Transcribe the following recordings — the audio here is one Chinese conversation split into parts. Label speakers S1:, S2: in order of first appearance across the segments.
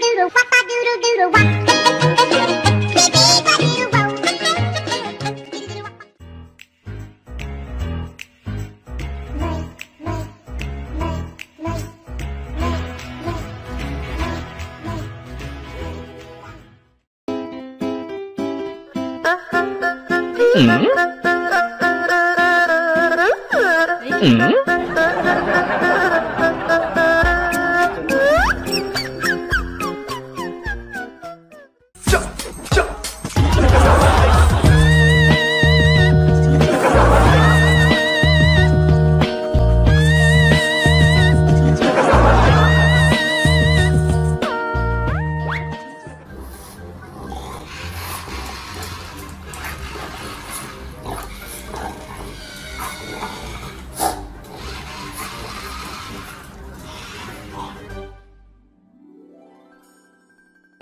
S1: doodle, wapa doodle doodle, wap. 嗯嗯。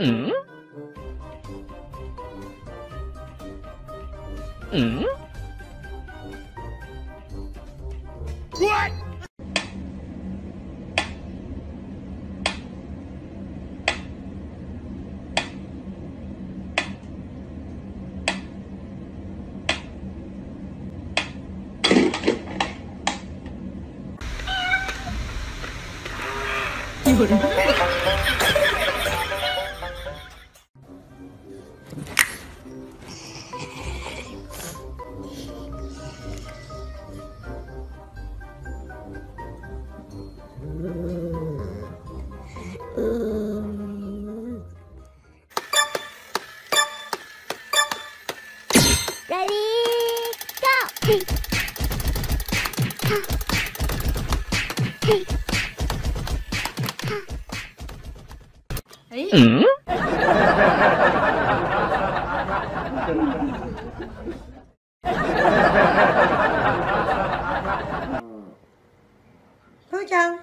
S1: 嗯？嗯？What？有人。ấy ừ. Phương Trần